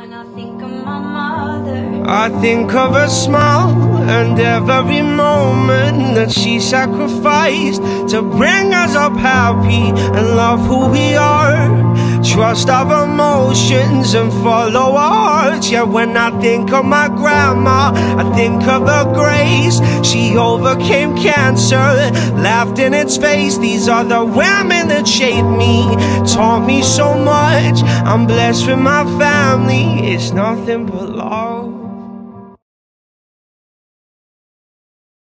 When I think of my mother, I think of her smile and every moment that she sacrificed to bring us up happy and love who we are. Trust our emotions and follow our hearts. Yeah, when I think of my grandma, think of her grace. She overcame cancer, laughed in its face. These are the women that shaped me, taught me so much. I'm blessed with my family, it's nothing but love.